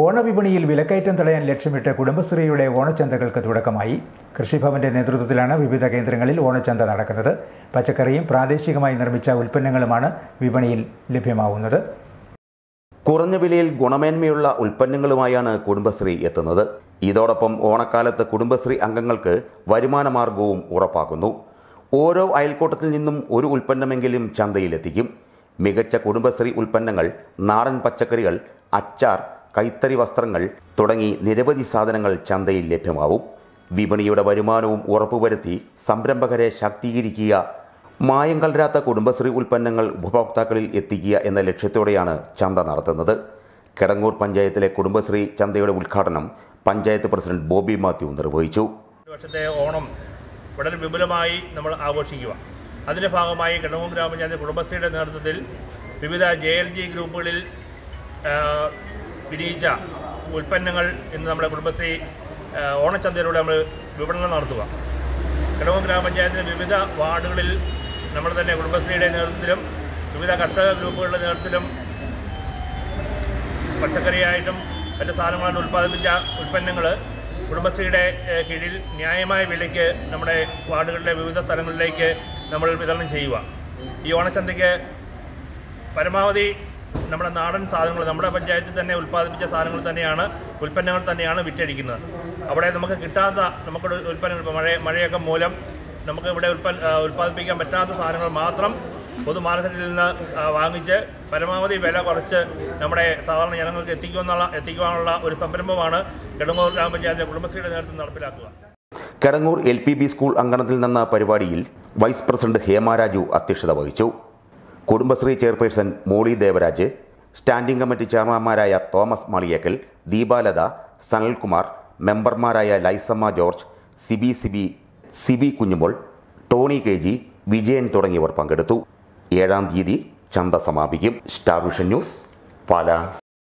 ഓണവിപണിയിൽ വിലക്കയറ്റം തടയാൻ ലക്ഷ്യമിട്ട് കുടുംബശ്രീയുടെ ഓണച്ചന്തകൾക്ക് തുടക്കമായി. കൃഷിഭവന്റെ നേതൃത്വത്തിലാണ് വിവിധ കേന്ദ്രങ്ങളിൽ ഓണച്ചന്ത നടക്കുന്നത്. പച്ചക്കറിയും പ്രാദേശികമായി നിർമ്മിച്ച ഉൽപ്പന്നങ്ങളുമാണ് വിപണിയിൽ ലഭ്യമാവുന്നത്. കുറഞ്ഞ വിലയിൽ ഗുണമേന്മയുള്ള ഉൽപ്പന്നങ്ങളുമായാണ് കുടുംബശ്രീ എത്തുന്നത്. ഇതോടൊപ്പം ഓണക്കാലത്ത് കുടുംബശ്രീ അംഗങ്ങൾക്ക് വരുമാനമാർഗവും ഉറപ്പാക്കുന്നു. ഓരോ അയൽക്കൂട്ടത്തിൽ നിന്നും ഒരു ഉൽപ്പന്നമെങ്കിലും ചന്തയിലെത്തിക്കും. മികച്ച കുടുംബശ്രീ ഉൽപ്പന്നങ്ങൾ നാടൻ പച്ചക്കറികൾ അച്ചാർ കൈത്തറി വസ്ത്രങ്ങൾ തുടങ്ങി നിരവധി സാധനങ്ങൾ ചന്തയിൽ ലഭ്യമാവും. വിപണിയുടെ വരുമാനവും ഉറപ്പുവരുത്തി സംരംഭകരെ ശാക്തീകരിക്കുക മായം കലരാത്ത കുടുംബശ്രീ ഉൽപ്പന്നങ്ങൾ ഉപഭോക്താക്കളിൽ എത്തിക്കുക എന്ന ലക്ഷ്യത്തോടെയാണ് ചന്ത നടത്തുന്നത്. കിടങ്ങൂർ പഞ്ചായത്തിലെ കുടുംബശ്രീ ചന്തയുടെ ഉദ്ഘാടനം പഞ്ചായത്ത് പ്രസിഡന്റ് ബോബി മാത്യു നിർവഹിച്ചു. വർഷത്തെ ഓണം വളരെ വിപുലമായി നമ്മൾ ആഘോഷിക്കുക. അതിന്റെ ഭാഗമായി കിടങ്ങൂർ ഗ്രാമപഞ്ചായത്ത് കുടുംബശ്രീയുടെ നേതൃത്വത്തിൽ വിവിധ ജെ എൽ ജി ഗ്രൂപ്പുകളിൽ വിരിയിച്ച ഉൽപ്പന്നങ്ങൾ ഇന്ന് നമ്മുടെ കുടുംബശ്രീ ഓണച്ചന്തയിലൂടെ നമ്മൾ വിപണനം നടത്തുക. കിടങ്ങൂർ ഗ്രാമപഞ്ചായത്തിന്റെ വിവിധ വാർഡുകളിൽ നമ്മൾ തന്നെ കുടുംബശ്രീയുടെ നേതൃത്വത്തിലും വിവിധ കർഷക ഗ്രൂപ്പുകളുടെ നേതൃത്വത്തിലും പച്ചക്കറിയായിട്ടും മറ്റ് സാധനങ്ങളായിട്ട് ഉൽപ്പാദിപ്പിച്ച ഉൽപ്പന്നങ്ങൾ കുടുംബശ്രീയുടെ കീഴിൽ ന്യായമായ വിലയ്ക്ക് നമ്മുടെ വാർഡുകളിലെ വിവിധ സ്ഥലങ്ങളിലേക്ക് നമ്മൾ വിതരണം ചെയ്യുക. ഈ ഓണച്ചന്തയ്ക്ക് പരമാവധി നമ്മുടെ നാടൻ സാധനങ്ങൾ നമ്മുടെ പഞ്ചായത്തിൽ തന്നെ ഉൽപ്പാദിപ്പിച്ച സാധനങ്ങൾ തന്നെയാണ് ഉൽപ്പന്നങ്ങൾ തന്നെയാണ് വിറ്റഴിക്കുന്നത്. അവിടെ നമുക്ക് കിട്ടാത്ത നമുക്ക് ഉൽപ്പന്നങ്ങൾ ഇപ്പോൾ മഴ മഴയൊക്കെ മൂലം നമുക്ക് ഇവിടെ ഉൽപ്പന്ന ഉൽപ്പാദിപ്പിക്കാൻ പറ്റാത്ത സാധനങ്ങൾ മാത്രം പൊതുമാർക്കറ്റിൽ നിന്ന് വാങ്ങിച്ച് പരമാവധി വില കുറച്ച് നമ്മുടെ സാധാരണ ജനങ്ങൾക്ക് എത്തിക്കുമെന്നുള്ള എത്തിക്കുവാനുള്ള ഒരു സംരംഭമാണ് കിടങ്ങൂർ ഗ്രാമപഞ്ചായത്തിലെ കുടുംബശ്രീയുടെ നേതൃത്വം നടപ്പിലാക്കുക. Kidangoor L P B school അങ്കണത്തിൽ നിന്ന പരിപാടിയിൽ വൈസ് പ്രസിഡന്റ് ഹേമാരാജു അധ്യക്ഷത വഹിച്ചു. Kudumbashree chairperson Molly Devaraj standing committee ചെയർമാൻമാരായ Thomas Maliyekkal Deepalatha Sanalkumar മെമ്പർമാരായ ലൈസമ്മ ജോർജ് സിബി സിബി സിബി കുഞ്ഞുമോൾ ടോണി കെ ജി വിജയൻ തുടങ്ങിയവർ പങ്കെടുത്തു. ഏഴാം തീയതി ചന്ത സമാപിക്കും. Star vision news Pala.